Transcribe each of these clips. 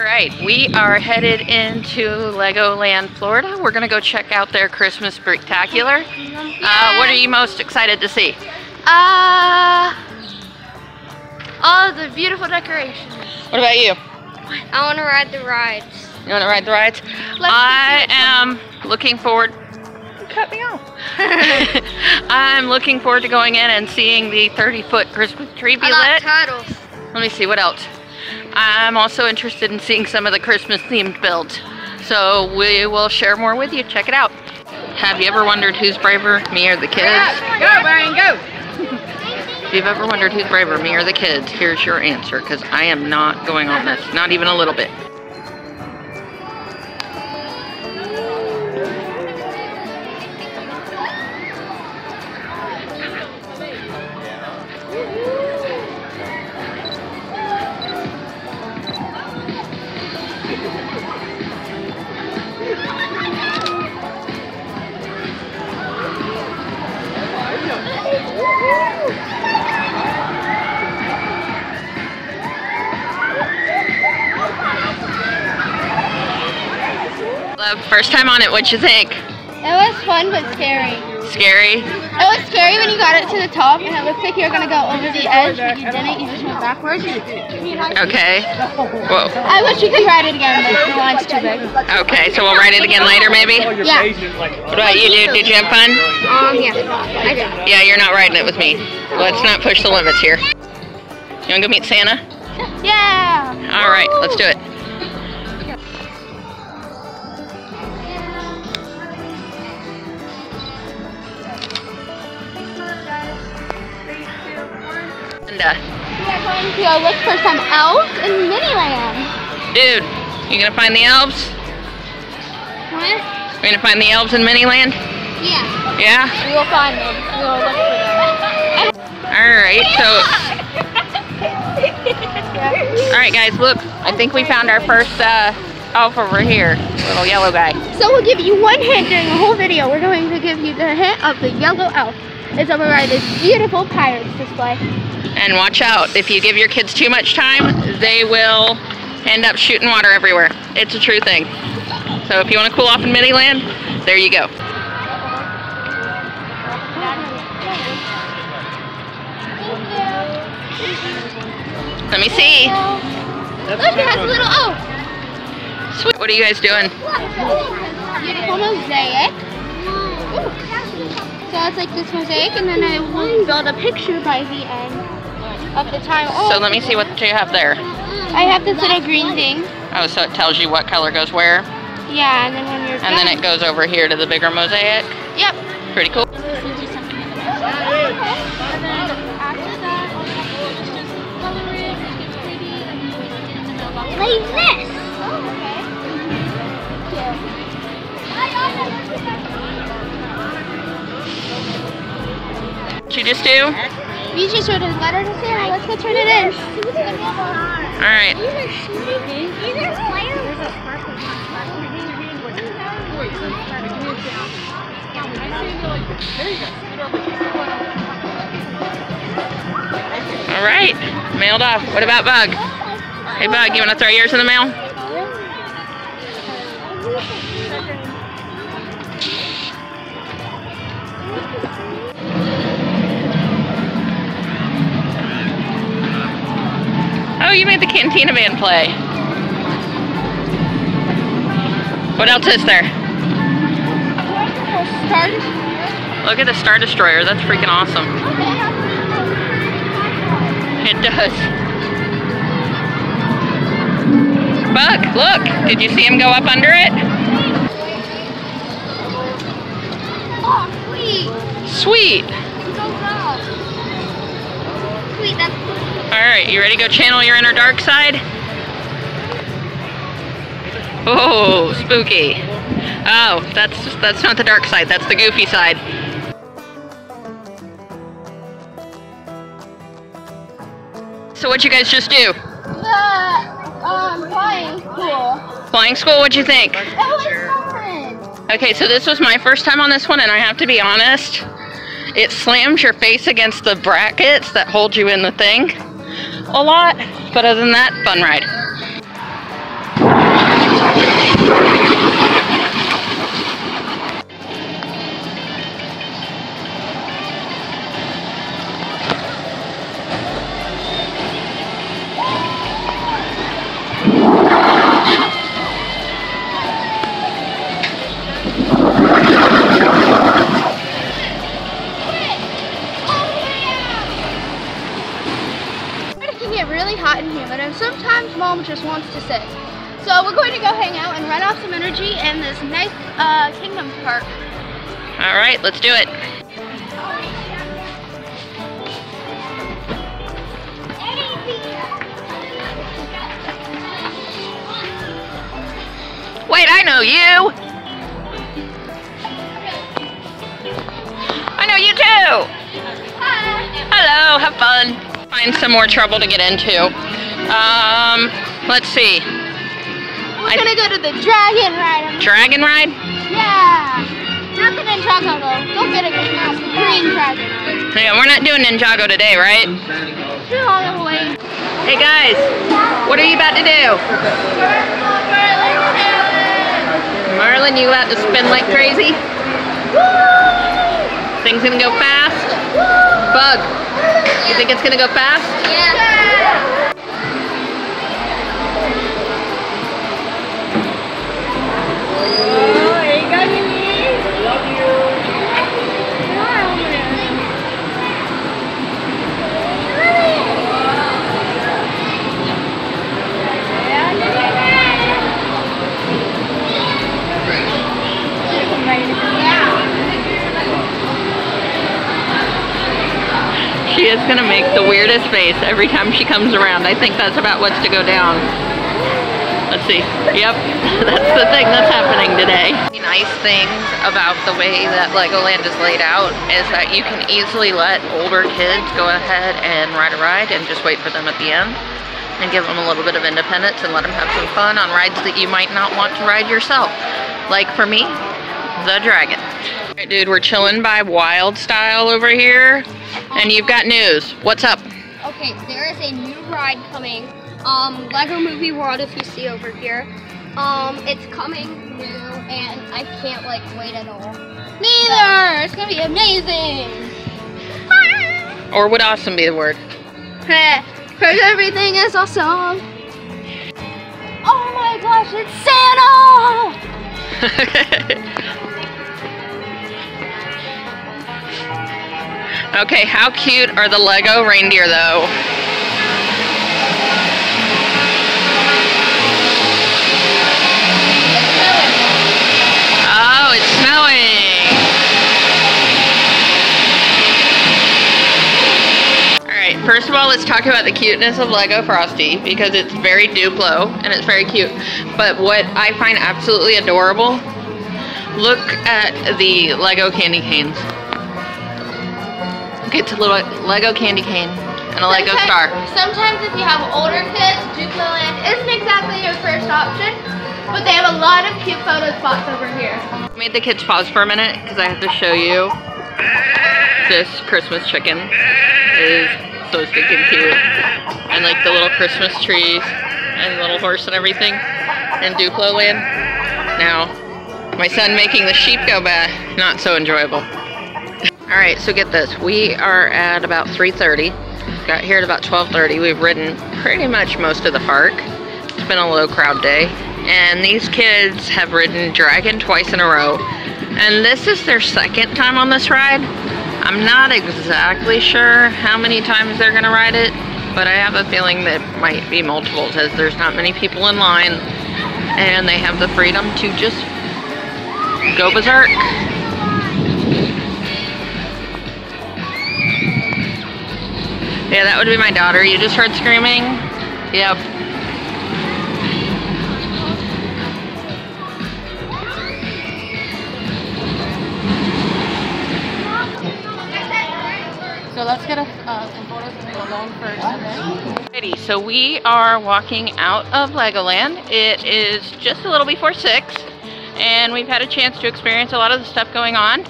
All right, we are headed into Legoland, Florida. We're gonna go check out their Christmas Bricktacular. Uh, what are you most excited to see? Uh, all the beautiful decorations. What about you? I want to ride the rides. You wanna ride the rides? I am looking forward. Cut me off. I'm looking forward to going in and seeing the 30 foot Christmas tree be I lit. turtles. Let me see what else. I'm also interested in seeing some of the Christmas themed builds. So we will share more with you. Check it out. Have you ever wondered who's braver, me or the kids? Go, Brian, go. If you've ever wondered who's braver, me or the kids, here's your answer because I am not going on this, not even a little bit. Uh, first time on it, what'd you think? It was fun but scary. Scary? It was scary when you got it to the top and it looked like you were going to go over the edge, but you didn't. You just went backwards. Okay. Whoa. I wish you could ride it again, but the line's too big. Okay, so we'll ride it again later maybe? Yeah. What about you, dude? Did you have fun? Um, yeah. I did. Yeah, you're not riding it with me. Let's not push the limits here. You wanna go meet Santa? Yeah. All right, let's do it. Uh, We are going to go look for some elves in Miniland. dude, you gonna find the elves? What? You gonna find the elves in Miniland? Yeah. Yeah? We will find them. We will look for them. All right, so, all right, guys, look. I think we found our first uh, elf over here, little yellow guy. So we'll give you one hint during the whole video. We're going to give you the hint of the yellow elf. It's over by this beautiful pirates display. And watch out, if you give your kids too much time, they will end up shooting water everywhere. It's a true thing. So if you want to cool off in Miniland, there you go. Let me see. Look, it has a little elf. Sweet. What are you guys doing? Beautiful mosaic. So it's like this mosaic, and then I will build a picture by the end of the time. Oh, So let me see what you have there. I have this little green thing. Oh, so it tells you what color goes where, Yeah, and then when you're and then it goes over here to the bigger mosaic. Yep. Pretty cool. Like this. What you just do? You just wrote a letter to Santa. Let's go turn it in. All right. All right. Mailed off. What about Bug? Hey, Bug, you want to throw yours in the mail? Oh, you made the Cantina Band play. What else is there? Look at the Star Destroyer. That's freaking awesome. It does. Bug, look. Did you see him go up under it? Oh, sweet. Sweet. Go go. Sweet, that's All right, you ready to go channel your inner dark side? Oh, spooky. Oh, that's that's not the dark side. That's the goofy side. So what'd you guys just do? the um flying school. Flying school, what'd you think? It was fun. Okay, so this was my first time on this one, and I have to be honest, it slams your face against the brackets that hold you in the thing a lot. But other than that, fun ride. Park. All right, let's do it. Wait, I know you. I know you too. Hello, have fun. Find some more trouble to get into. Um, let's see. We're gonna go to the dragon ride. Dragon ride? Yeah. Nothing in Chaco though. Go get it a green dragon. Yeah, we're not doing Ninjago today, right? Too long away. Hey guys, what are you about to do? Merlin, you about to spin like crazy? Things gonna go fast? Bug, you think it's gonna go fast? Yeah. Is gonna make the weirdest face every time she comes around. I think that's about what's to go down. Let's see. Yep, that's the thing that's happening today. The nice thing about the way that Legoland is laid out is that you can easily let older kids go ahead and ride a ride and just wait for them at the end and give them a little bit of independence and let them have some fun on rides that you might not want to ride yourself. Like for me, the dragon. Dude, we're chilling by Wyldstyle over here, and you've got news. What's up? Okay, there is a new ride coming. Um, Lego Movie World, if you see over here. Um, it's coming new, and I can't like wait at all. Neither. It's gonna be amazing. Or would awesome be the word? Cause everything is awesome. Oh my gosh, it's Santa! okay, how cute are the Lego reindeer though? Oh, it's snowing. Alright, first of all, let's talk about the cuteness of Lego Frosty because it's very Duplo and it's very cute. But what I find absolutely adorable, look at the Lego candy canes. Look, to little Lego candy cane and a Lego star. Sometimes if you have older kids, Duplo Land isn't exactly your first option, but they have a lot of cute photo spots over here. I made the kids pause for a minute because I have to show you this Christmas chicken is so stinking cute. And like the little Christmas trees and the little horse and everything in Duplo land. Now, my son making the sheep go bad, not so enjoyable. Alright, so get this. We are at about 3.30. Got here at about 12.30. We've ridden pretty much most of the park. It's been a low crowd day. And these kids have ridden Dragon twice in a row. And this is their second time on this ride. I'm not exactly sure how many times they're to ride it, but I have a feeling that might be multiples as there's not many people in line and they have the freedom to just go berserk. Yeah, that would be my daughter. You just heard screaming? Yep. So let's get a, uh, some photos alone first and then. Alrighty, so we are walking out of Legoland. It is just a little before 6, and we've had a chance to experience a lot of the stuff going on.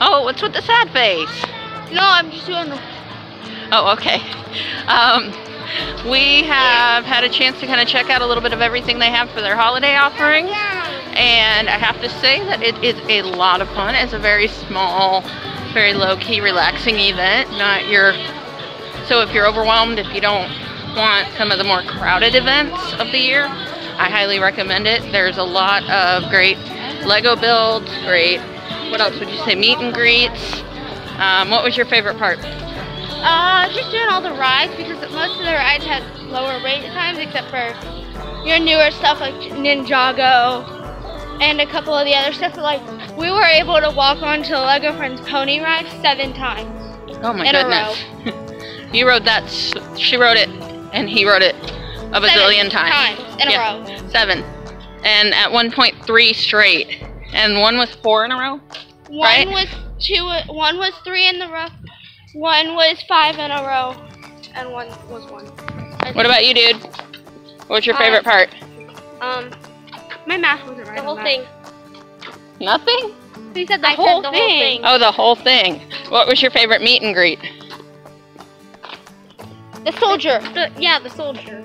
Oh, what's with the sad face? No, I'm just doing the Oh, okay. Um, we have had a chance to kind of check out a little bit of everything they have for their holiday offering. And I have to say that it is a lot of fun. It's a very small, very low-key, relaxing event. Not your... So if you're overwhelmed, if you don't want some of the more crowded events of the year, I highly recommend it. There's a lot of great Lego builds, great... What else would you say? Meet and greets. Um, what was your favorite part? Uh, just doing all the rides because most of the rides had lower wait times except for your newer stuff like Ninjago and a couple of the other stuff. Like we were able to walk onto the Lego Friends pony ride seven times. Oh my goodness. he wrote that. She wrote it, and he wrote it a bazillion Seven times. times in Yeah. a row. Seven, and at one point three straight, and one was four in a row. One Right. was two. One was three in the row. One was five in a row, and one was one. I What about you, dude? What's your favorite part? Um, my math wasn't right. The whole thing. Nothing. He said the, I said whole, the whole thing. thing. Oh, the whole thing. What was your favorite meet and greet? The soldier. The, yeah, the soldier.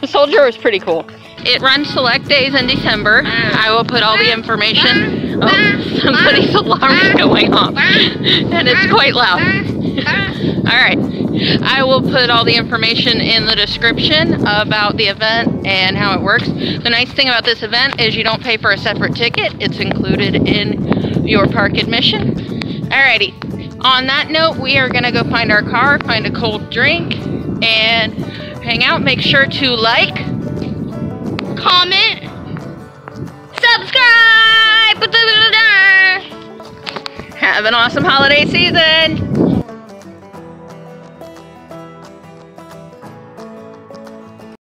The soldier was pretty cool. It runs select days in December. I will put all the information. Oh, somebody's alarm's going off, and it's quite loud. All right. I will put all the information in the description about the event and how it works. The nice thing about this event is you don't pay for a separate ticket. It's included in your park admission. Alrighty. On that note, we are gonna go find our car, find a cold drink, and hang out. Make sure to like, Comment. subscribe. Have an awesome holiday season.